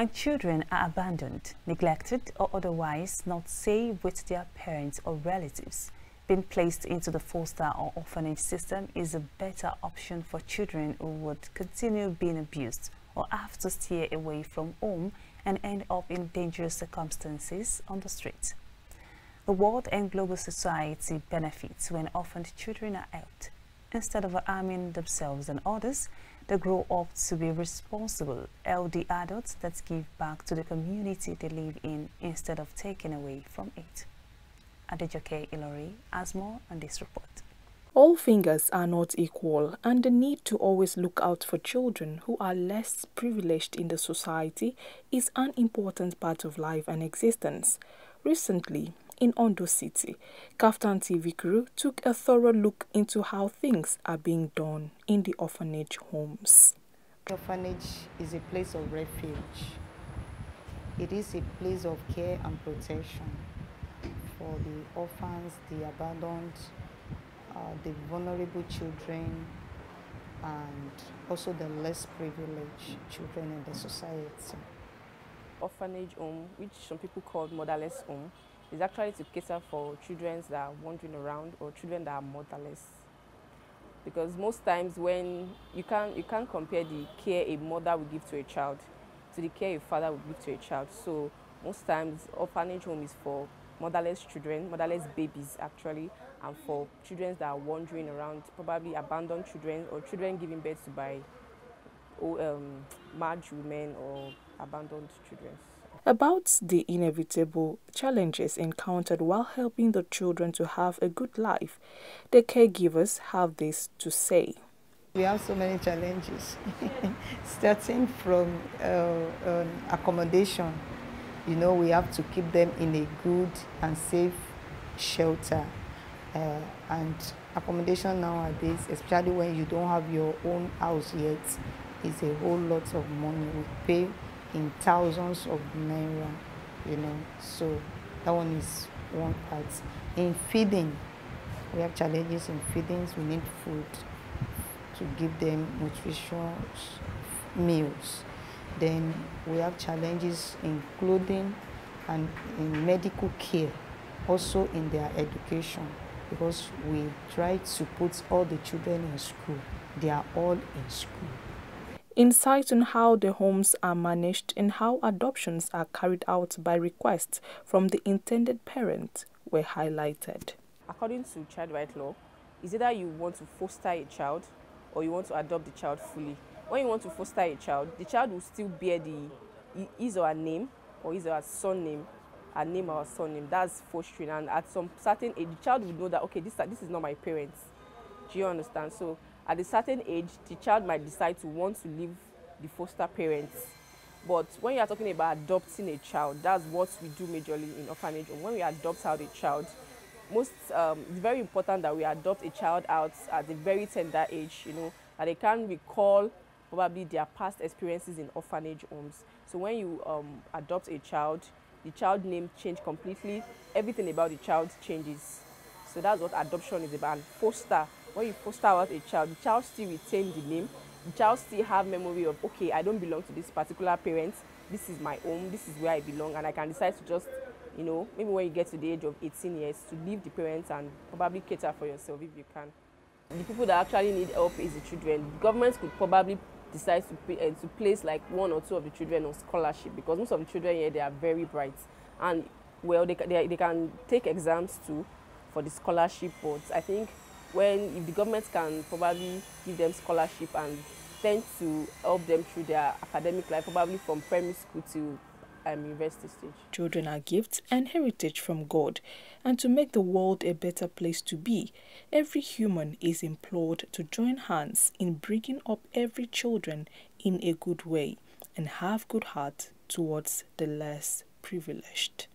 When children are abandoned, neglected, or otherwise not safe with their parents or relatives, being placed into the foster or orphanage system is a better option for children who would continue being abused or have to steer away from home and end up in dangerous circumstances on the street. The world and global society benefits when orphaned children are helped. Instead of arming themselves and others, they grow up to be responsible, healthy adults that give back to the community they live in instead of taking away from it. Adejoke Ilori has more on this report. All fingers are not equal, and the need to always look out for children who are less privileged in the society is an important part of life and existence. Recently, in Ondo City, Kaftan TV crew took a thorough look into how things are being done in the orphanage homes. The orphanage is a place of refuge. It is a place of care and protection for the orphans, the abandoned, uh, the vulnerable children, and also the less privileged children in the society. Orphanage home, which some people call motherless home, is actually to cater for children that are wandering around or children that are motherless. Because most times when you can't you can't compare the care a mother would give to a child to the care a father would give to a child. So most times orphanage home is for motherless children, motherless babies actually, and for children that are wandering around, probably abandoned children or children given birth to by um, married women or abandoned children about the inevitable challenges encountered while helping the children to have a good life. The caregivers have this to say. We have so many challenges, starting from uh, um, accommodation. You know, we have to keep them in a good and safe shelter. Uh, and accommodation nowadays, especially when you don't have your own house yet, is a whole lot of money. We pay in thousands of naira, you know. So that one is one part. In feeding, we have challenges in feedings. We need food to give them nutritious meals. Then we have challenges in clothing and in medical care, also in their education, because we try to put all the children in school. They are all in school. Insight on how the homes are managed and how adoptions are carried out by request from the intended parent were highlighted. According to child right law, is either you want to foster a child or you want to adopt the child fully. When you want to foster a child, the child will still bear the his or her name or his or her surname, her name or her surname. That's fostering, and at some certain age, the child will know that okay, this this is not my parents. Do you understand? So at a certain age, the child might decide to want to leave the foster parents. But when you are talking about adopting a child, that's what we do majorly in orphanage. When we adopt out a child, most um, it's very important that we adopt a child out at a very tender age, you know, that they can recall probably their past experiences in orphanage homes. So when you um, adopt a child, the child name change completely. Everything about the child changes. So that's what adoption is about. Foster when you foster out a child, the child still retain the name. The child still have memory of, okay, I don't belong to this particular parent. This is my home. This is where I belong. And I can decide to just, you know, maybe when you get to the age of 18 years, to leave the parents and probably cater for yourself if you can. The people that actually need help is the children. The government could probably decide to, pay, uh, to place like one or two of the children on scholarship because most of the children here, they are very bright. And, well, they, they, they can take exams too for the scholarship, but I think when if the government can probably give them scholarship and tend to help them through their academic life, probably from primary school to um, university stage. Children are gifts and heritage from God, and to make the world a better place to be, every human is implored to join hands in bringing up every children in a good way and have good heart towards the less privileged.